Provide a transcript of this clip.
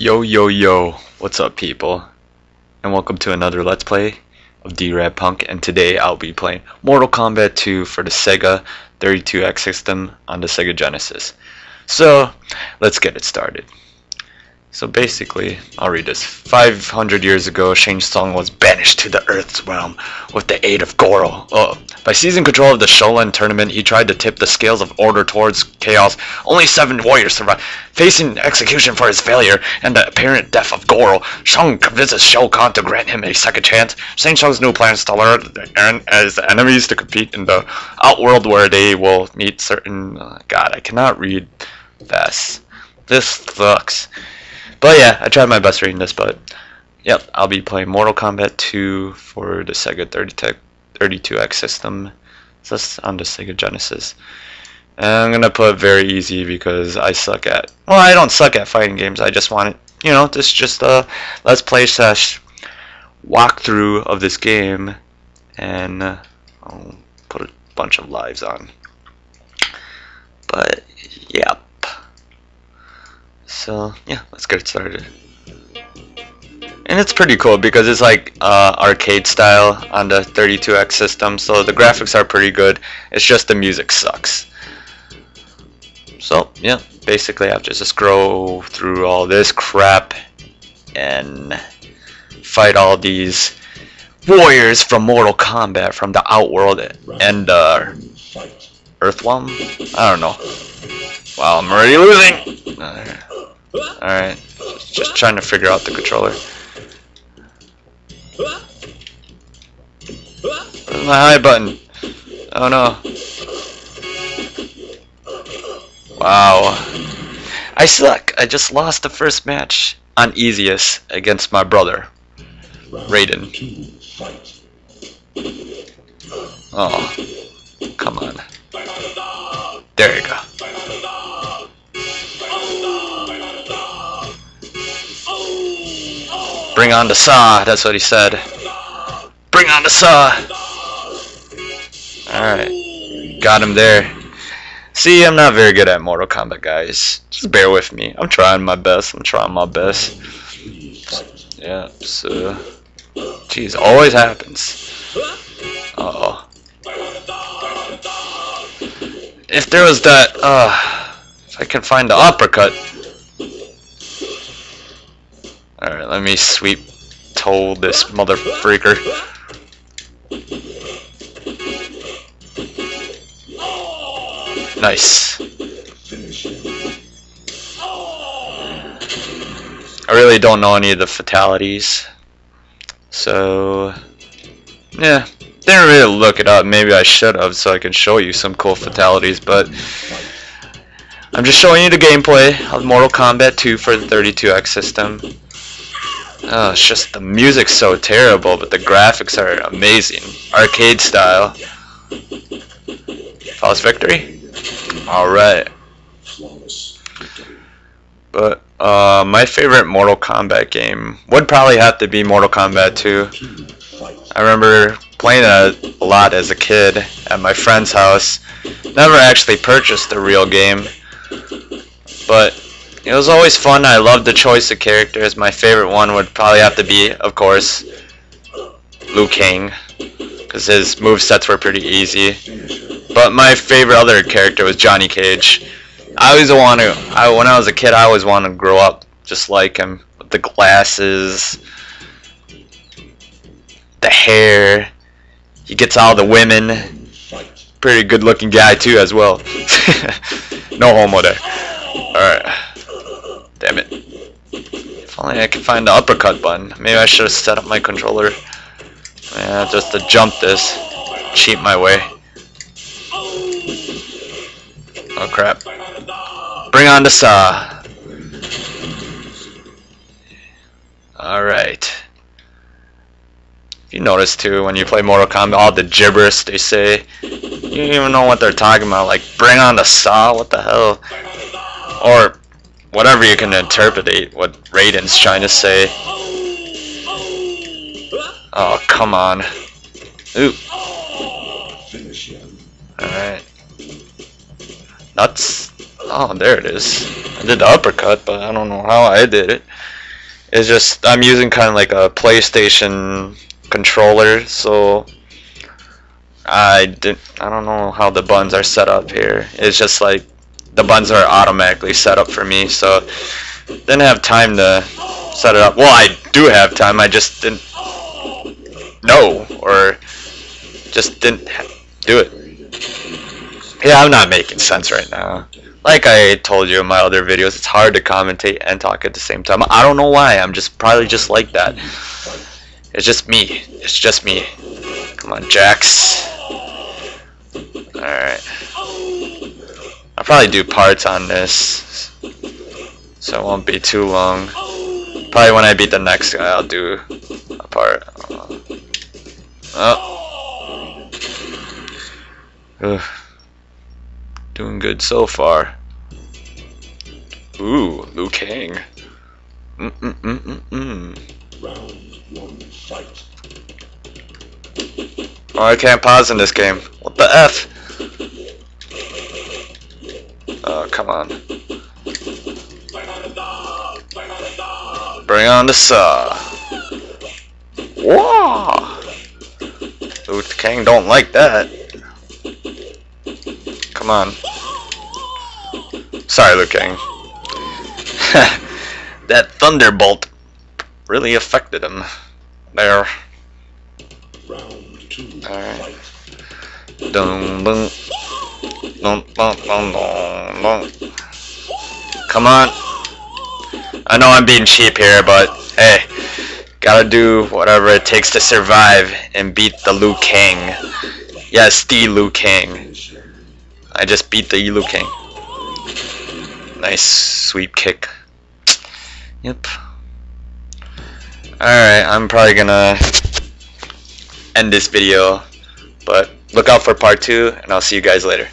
Yo yo yo, what's up people? And welcome to another Let's Play of D-Rad Punk and today I'll be playing Mortal Kombat 2 for the Sega 32X system on the Sega Genesis. So, let's get it started. So basically, I'll read this. 500 years ago, Shang Tsung was banished to the Earth's realm with the aid of Goro. Oh, by seizing control of the Shaolin tournament, he tried to tip the scales of order towards chaos. Only seven warriors survived. Facing execution for his failure and the apparent death of Goro, Shang convinces Shao Kahn to grant him a second chance. Shang Tsung's new plans to learn as enemies to compete in the outworld where they will meet certain... Uh, God, I cannot read fast. This sucks. But yeah, I tried my best reading this, but yep, I'll be playing Mortal Kombat 2 for the Sega 32X system. So that's on the Sega Genesis. And I'm gonna put very easy because I suck at well I don't suck at fighting games, I just want it you know, this just a let's play slash walkthrough of this game and uh, I'll put a bunch of lives on. But yep. So yeah, let's get started. And it's pretty cool because it's like uh, arcade style on the 32X system, so the graphics are pretty good. It's just the music sucks. So yeah, basically I have to just scroll through all this crap and fight all these warriors from Mortal Kombat from the Outworld and uh, Earthrealm? I don't know. Wow, I'm already losing! Alright, just trying to figure out the controller. Where's my high button? Oh no. Wow. I suck. I just lost the first match on easiest against my brother, Raiden. Oh, come on. There you go. Bring on the saw, that's what he said. Bring on the saw! Alright, got him there. See, I'm not very good at Mortal Kombat, guys. Just bear with me. I'm trying my best. I'm trying my best. Yeah, so... Jeez, always happens. Uh oh If there was that, uh... If I can find the uppercut... Alright, let me sweep toe this mother freaker. Nice. I really don't know any of the fatalities. So, yeah. Didn't really look it up. Maybe I should have so I can show you some cool fatalities, but I'm just showing you the gameplay of Mortal Kombat 2 for the 32X system. Oh, it's just the music's so terrible, but the graphics are amazing. Arcade style. False victory? Alright. But uh, my favorite Mortal Kombat game would probably have to be Mortal Kombat 2. I remember playing a lot as a kid at my friend's house. Never actually purchased the real game. But it was always fun. I loved the choice of characters. My favorite one would probably have to be, of course, Liu Kang. Because his move sets were pretty easy. But my favorite other character was Johnny Cage. I always want to, I, when I was a kid, I always wanted to grow up just like him. With the glasses, the hair. He gets all the women. Pretty good looking guy too as well. no homo there. Alright. Damn it. If only I could find the uppercut button. Maybe I should have set up my controller. Yeah, just to jump this. Cheat my way. Oh crap. Bring on the saw. Alright. If You notice too when you play Mortal Kombat all the gibberish they say. You don't even know what they're talking about. Like, bring on the saw? What the hell? Or whatever you can interpret what Raiden's trying to say. Oh, come on. Ooh. Alright. Nuts. Oh, there it is. I did the uppercut, but I don't know how I did it. It's just I'm using kind of like a PlayStation controller, so I didn't, I don't know how the buttons are set up here. It's just like the buns are automatically set up for me, so didn't have time to set it up. Well, I do have time. I just didn't know or just didn't do it. Yeah, I'm not making sense right now. Like I told you in my other videos, it's hard to commentate and talk at the same time. I don't know why. I'm just probably just like that. It's just me. It's just me. Come on, Jax. Alright. Probably do parts on this. So it won't be too long. Probably when I beat the next guy, I'll do a part. Oh. Ugh. Doing good so far. Ooh, Liu Kang. Mm mm mm mm mm. Oh, I can't pause in this game. What the F? Oh, come on. Bring on the saw. Whoa! Liu Kang don't like that. Come on. Sorry, Liu Kang. that thunderbolt really affected him. There. Alright. Dun, dun. Come on. I know I'm being cheap here, but hey, gotta do whatever it takes to survive and beat the Liu Kang. Yes, the Liu Kang. I just beat the Liu Kang. Nice sweep kick. Yep. Alright, I'm probably gonna end this video, but look out for part 2, and I'll see you guys later.